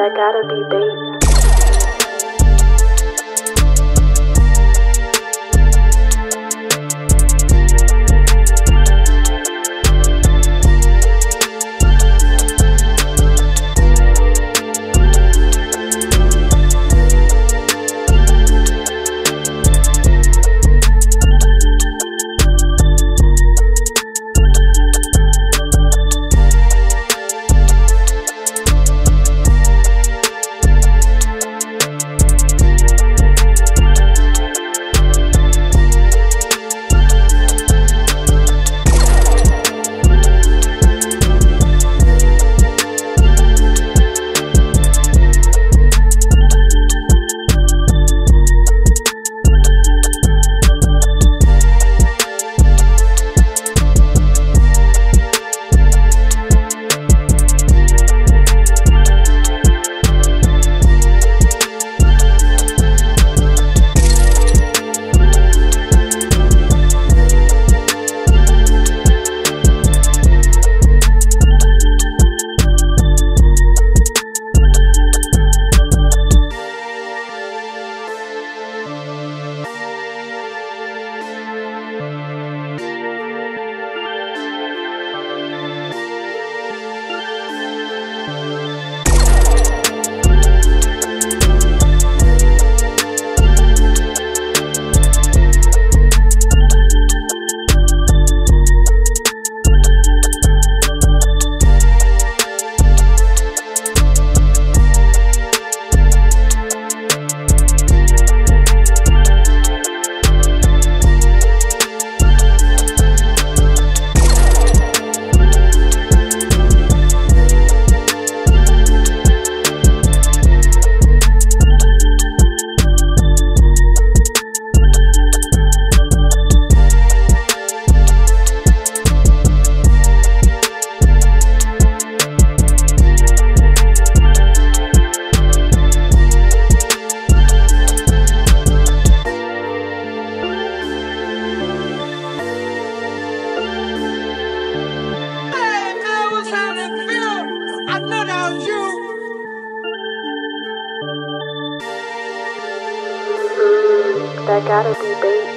that gotta be bait. Gotta be bait.